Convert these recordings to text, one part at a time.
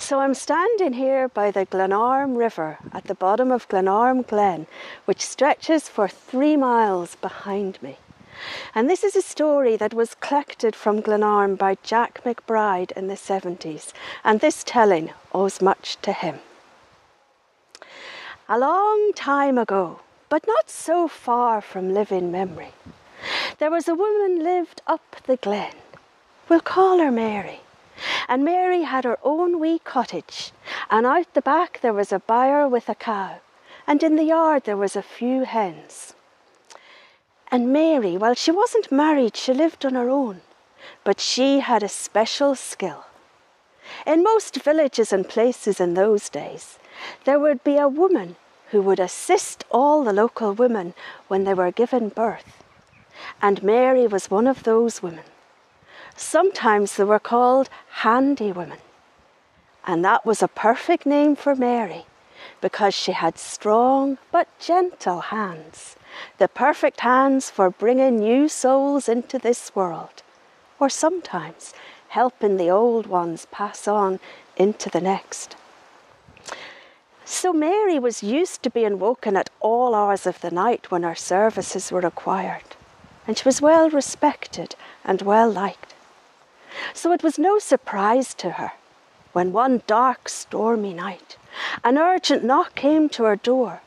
So I'm standing here by the Glenarm River at the bottom of Glenarm Glen, which stretches for three miles behind me. And this is a story that was collected from Glenarm by Jack McBride in the 70s, and this telling owes much to him. A long time ago, but not so far from living memory, there was a woman lived up the glen. We'll call her Mary. And Mary had her own wee cottage, and out the back there was a byre with a cow, and in the yard there was a few hens. And Mary, well, she wasn't married, she lived on her own, but she had a special skill. In most villages and places in those days, there would be a woman who would assist all the local women when they were given birth. And Mary was one of those women. Sometimes they were called handy women. And that was a perfect name for Mary because she had strong but gentle hands, the perfect hands for bringing new souls into this world, or sometimes helping the old ones pass on into the next. So Mary was used to being woken at all hours of the night when her services were required, and she was well respected and well liked. So it was no surprise to her when one dark, stormy night an urgent knock came to her door,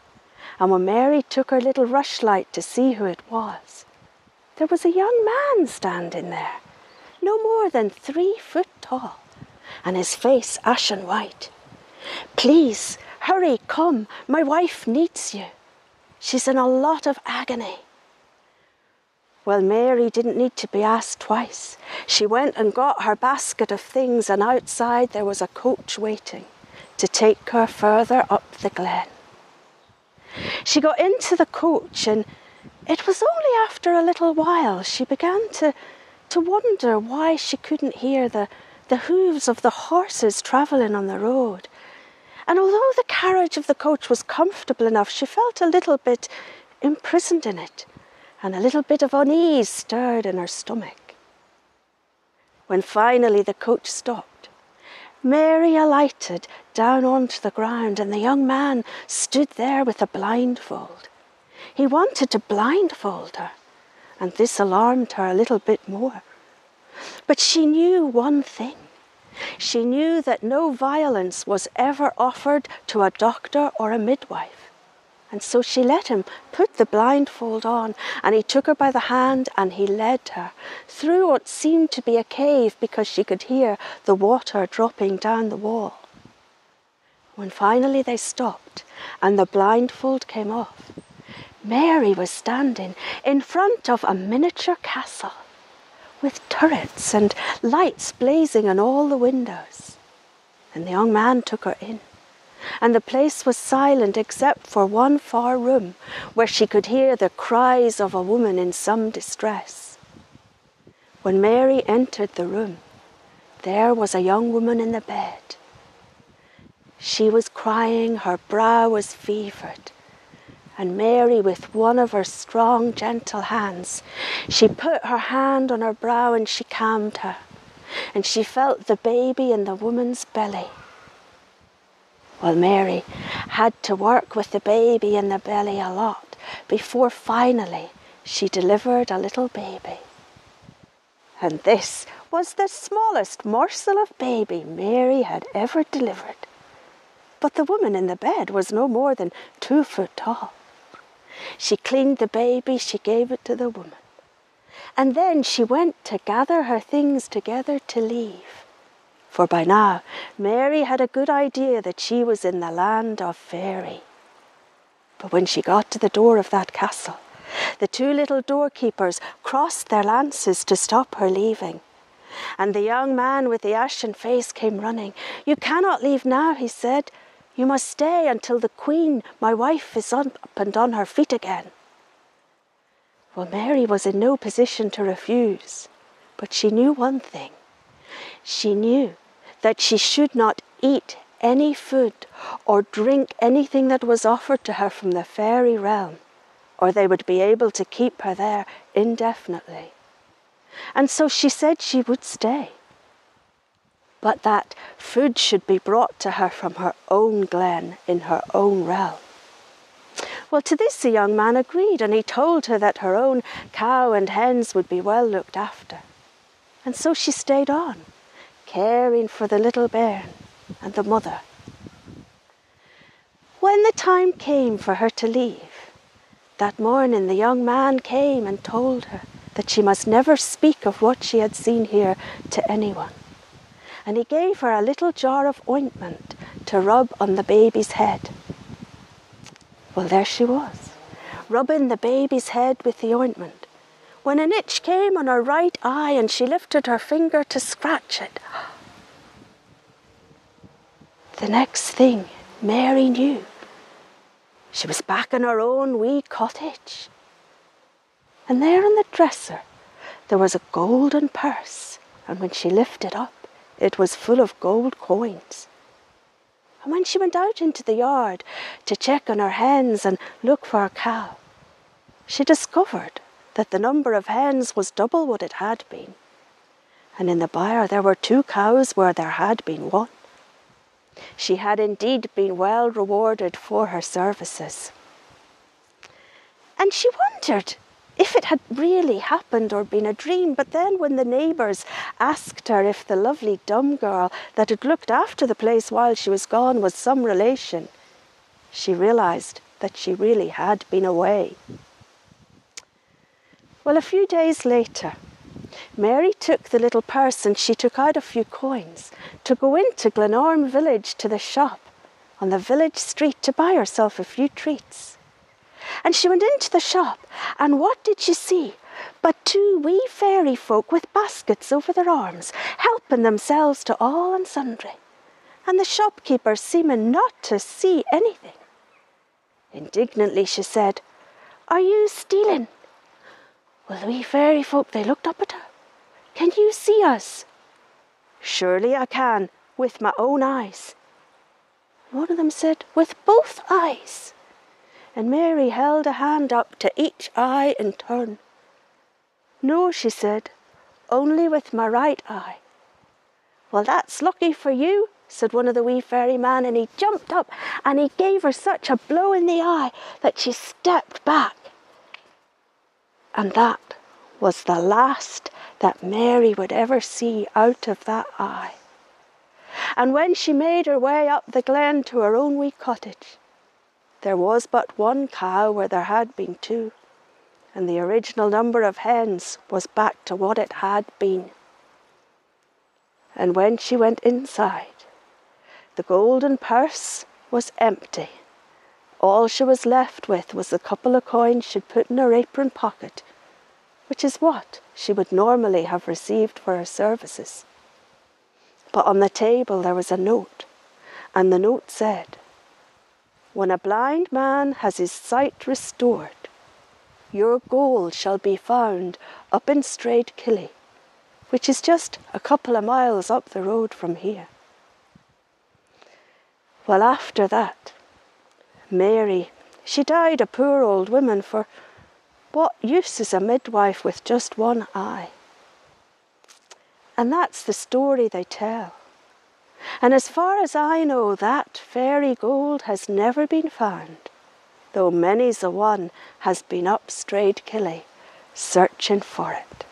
and when Mary took her little rushlight to see who it was, there was a young man standing there, no more than three foot tall, and his face ashen white. Please, hurry, come, my wife needs you. She's in a lot of agony. Well, Mary didn't need to be asked twice. She went and got her basket of things, and outside there was a coach waiting to take her further up the glen. She got into the coach, and it was only after a little while she began to, to wonder why she couldn't hear the, the hooves of the horses travelling on the road. And although the carriage of the coach was comfortable enough, she felt a little bit imprisoned in it and a little bit of unease stirred in her stomach. When finally the coach stopped, Mary alighted down onto the ground, and the young man stood there with a blindfold. He wanted to blindfold her, and this alarmed her a little bit more. But she knew one thing. She knew that no violence was ever offered to a doctor or a midwife. And so she let him put the blindfold on, and he took her by the hand and he led her through what seemed to be a cave because she could hear the water dropping down the wall. When finally they stopped and the blindfold came off, Mary was standing in front of a miniature castle with turrets and lights blazing on all the windows. And the young man took her in and the place was silent except for one far room where she could hear the cries of a woman in some distress. When Mary entered the room, there was a young woman in the bed. She was crying, her brow was fevered, and Mary, with one of her strong, gentle hands, she put her hand on her brow and she calmed her, and she felt the baby in the woman's belly well, Mary had to work with the baby in the belly a lot before finally she delivered a little baby. And this was the smallest morsel of baby Mary had ever delivered. But the woman in the bed was no more than two foot tall. She cleaned the baby, she gave it to the woman. And then she went to gather her things together to leave for by now Mary had a good idea that she was in the land of Faery. But when she got to the door of that castle, the two little doorkeepers crossed their lances to stop her leaving. And the young man with the ashen face came running. You cannot leave now, he said. You must stay until the Queen, my wife, is up and on her feet again. Well, Mary was in no position to refuse, but she knew one thing. She knew that she should not eat any food or drink anything that was offered to her from the fairy realm, or they would be able to keep her there indefinitely. And so she said she would stay. but that food should be brought to her from her own glen in her own realm. Well, to this the young man agreed, and he told her that her own cow and hens would be well looked after. And so she stayed on, caring for the little bairn and the mother. When the time came for her to leave, that morning the young man came and told her that she must never speak of what she had seen here to anyone. And he gave her a little jar of ointment to rub on the baby's head. Well, there she was, rubbing the baby's head with the ointment, when an itch came on her right eye and she lifted her finger to scratch it. The next thing Mary knew, she was back in her own wee cottage. And there on the dresser there was a golden purse, and when she lifted up, it was full of gold coins. And when she went out into the yard to check on her hens and look for her cow, she discovered that the number of hens was double what it had been. And in the byre there were two cows where there had been one. She had indeed been well rewarded for her services. And she wondered if it had really happened or been a dream. But then, when the neighbours asked her if the lovely dumb girl that had looked after the place while she was gone was some relation, she realised that she really had been away. Well, a few days later, Mary took the little purse and she took out a few coins to go into Glenarm village to the shop on the village street to buy herself a few treats. And she went into the shop, and what did she see? But two wee fairy folk with baskets over their arms, helping themselves to all and sundry, and the shopkeeper seeming not to see anything. Indignantly she said, Are you stealing? Well, the wee fairy folk, they looked up at. Can you see us? Surely I can, with my own eyes. One of them said, With both eyes and Mary held a hand up to each eye in turn. No, she said, only with my right eye. Well, that's lucky for you, said one of the wee fairy men, and he jumped up and he gave her such a blow in the eye that she stepped back. And that was the last that Mary would ever see out of that eye. And when she made her way up the glen to her own wee cottage, there was but one cow where there had been two, and the original number of hens was back to what it had been. And when she went inside, the golden purse was empty. All she was left with was the couple of coins she'd put in her apron pocket, which is what she would normally have received for her services. But on the table there was a note, and the note said, when a blind man has his sight restored, your gold shall be found up in Straidkilly, which is just a couple of miles up the road from here. Well, after that, Mary, she died a poor old woman, for what use is a midwife with just one eye? And that's the story they tell. And as far as I know, that fairy gold has never been found, though many's a one has been up Straidkilly searching for it.